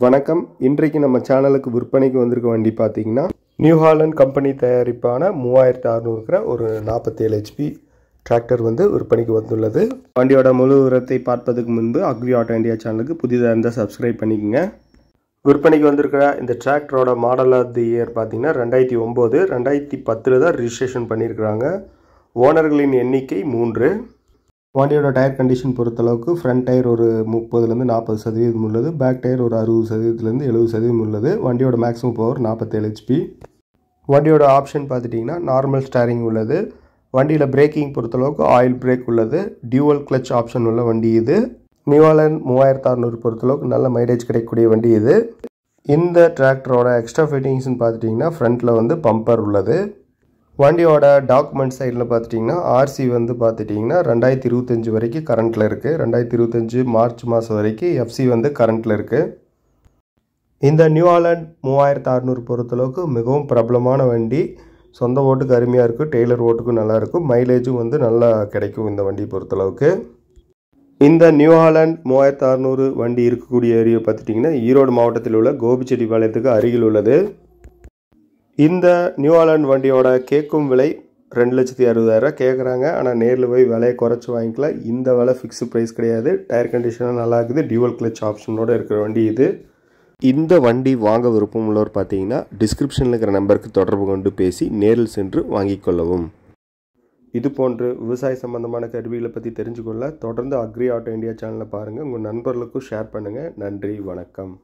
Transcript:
வணக்கம். இன்றைக்கு நம்ம சேனலுக்கு விற்பனைக்கு வந்திருக்க வண்டி பார்த்தீங்கன்னா நியூ ஹாலண்ட் கம்பெனி தயாரிப்பான மூவாயிரத்து அறநூறுக்கிற ஒரு நாற்பத்தேழு ஹெச்பி டிராக்டர் வந்து விற்பனைக்கு வந்துள்ளது. வண்டியோட முழு உரத்தை பார்ப்பதுக்கு முன்பு அக்ரி ஆட்டோ இண்டியா சேனலுக்கு புதிதாக இருந்தால் சப்ஸ்கிரைப் பண்ணிக்கோங்க. விற்பனைக்கு வந்திருக்கிற இந்த டிராக்டரோட மாடல் ஆஃப் தி இயர் பார்த்தீங்கன்னா ரெண்டாயிரத்தி ஒம்பது ரெண்டாயிரத்தி பத்தில் தான் ரிஜிஸ்ட்ரேஷன் பண்ணியிருக்கிறாங்க. ஓனர்களின் எண்ணிக்கை மூன்று. வண்டியோட டயர் கண்டிஷன் பொறுத்தளவுக்கு ஃப்ரண்ட் டயர் ஒரு முப்பதுலேருந்து நாற்பது சதவீதம் உள்ளது பேக் டயர் ஒரு அறுபது சதவீதத்துலேருந்து எழுபது சதவீதம் உள்ளது. வண்டியோட மேக்ஸிமம் பவர் நாற்பத்தேழு ஹெச்பி வண்டியோட ஆப்ஷன் பார்த்துட்டிங்கன்னா நார்மல் ஸ்டேரிங் உள்ளது. வண்டியில் பிரேக்கிங் பொறுத்தளவுக்கு ஆயில் பிரேக் உள்ளது. டியூவல் கிளச் ஆப்ஷன் உள்ள வண்டி இது. நியூவாலன் மூவாயிரத்து அறநூறு பொறுத்தளவுக்கு நல்ல மைலேஜ் கிடைக்கக்கூடிய வண்டி இது. இந்த டிராக்டரோட எக்ஸ்ட்ரா ஃபிட்டிங்ஸ்னு பார்த்துட்டிங்கன்னா ஃப்ரண்ட்டில் வந்து பம்பர் உள்ளது. வண்டியோட டாக்குமெண்ட் சைடில் பார்த்துட்டிங்கன்னா ஆர்சி வந்து பார்த்துட்டிங்கன்னா ரெண்டாயிரத்தி இருபத்தஞ்சி வரைக்கும் கரண்ட்டில் இருக்குது ரெண்டாயிரத்தி இருபத்தஞ்சி மார்ச் மாதம் வரைக்கும் எஃப்சி வந்து கரண்ட்டில் இருக்குது இந்த நியூ ஆலண்ட் மூவாயிரத்து அறநூறு பொறுத்தளவுக்கு மிகவும் பிரபலமான வண்டி. சொந்த ஓட்டுக்கு அருமையாக இருக்கும் டெய்லர் ஓட்டுக்கும் நல்லாயிருக்கும் மைலேஜும் வந்து நல்லா கிடைக்கும் இந்த வண்டி பொறுத்தளவுக்கு. இந்த நியூ ஹாலண்ட் மூவாயிரத்து அறநூறு வண்டி இருக்கக்கூடிய ஏரியா பார்த்துட்டிங்கன்னா ஈரோடு மாவட்டத்தில் உள்ள கோபிச்செட்டிப்பாளையத்துக்கு அருகில் உள்ளது. இந்த நியூ ஆலண்ட் வண்டியோட கேட்கும் விலை ரெண்டு லட்சத்தி அறுபதாயிரம் கேட்குறாங்க ஆனால் நேரில் போய் விலையை குறைச்சி வாங்கிக்கலாம் இந்த விலை ஃபிக்ஸு ப்ரைஸ் கிடையாது. டயர் கண்டிஷனும் நல்லா இருக்குது. டியூவல் கிளச் ஆப்ஷனோடு இருக்கிற வண்டி இது. இந்த வண்டி வாங்க விருப்பம் உள்ளவர் பார்த்தீங்கன்னா டிஸ்கிரிப்ஷனில் இருக்கிற நம்பருக்கு தொடர்பு கொண்டு பேசி நேரில் சென்று வாங்கிக் கொள்ளவும். இது போன்று விவசாய சம்பந்தமான கருவிகளை பற்றி தெரிஞ்சுக்கொள்ள தொடர்ந்து அக்ரி ஆட்டோ இந்தியா சேனலை பாருங்கள் உங்கள் நண்பர்களுக்கும் ஷேர் பண்ணுங்கள் நன்றி வணக்கம்.